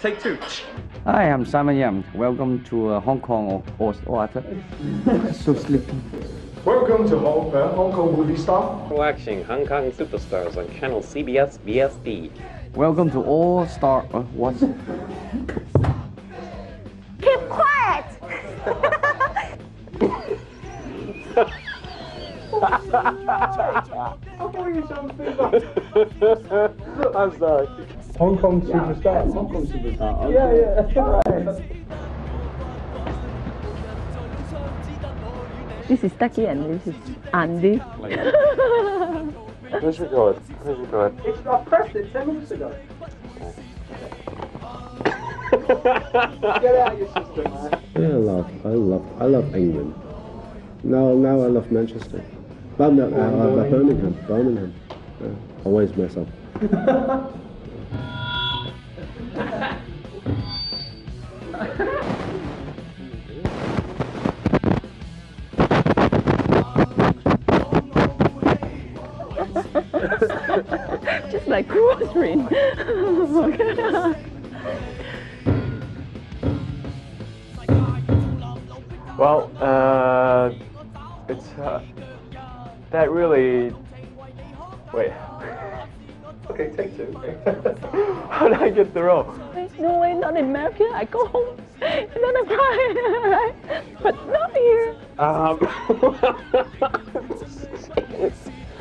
Take two. Hi, I'm Simon Yam. Welcome to uh, Hong Kong or, or, or so sleepy. Welcome to Hong, uh, Hong Kong Movie Star. Watching Hong Kong Superstars on channel CBS VSD. Welcome to All Star. Uh, what? Keep quiet! I'm sorry. Hong Kong Superstar. Hong Kong superstar. Yeah, yeah, right. This is Ducky and this is Andy. Where's your Push record. Push record. It's, I pressed it 10 minutes ago. Get out of your system, man. Yeah, I love, I love, I love England. Now, now I love Manchester. But no, I love Birmingham, Birmingham. Yeah, always mess up. Just like grocery. Well, uh, it's uh, that really. Wait. Okay, take two. How did I get the role? no way, not in America. I go home and then I cry. but not here. Um,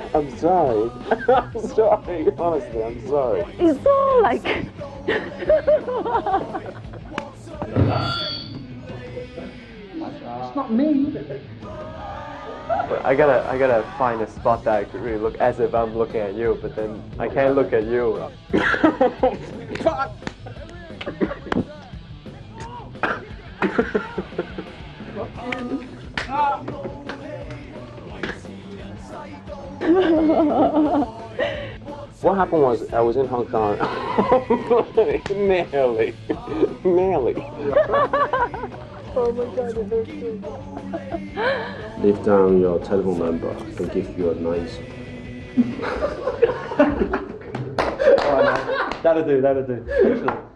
I'm sorry. I'm sorry. Honestly, I'm sorry. It's all like. It's not me. But I gotta, I gotta find a spot that I could really look as if I'm looking at you, but then I can't look at you. What happened was I was in Hong Kong. Nearly. Nearly. Leave down your telephone number. I can give you a nice. That'll do, that'll do. Excellent.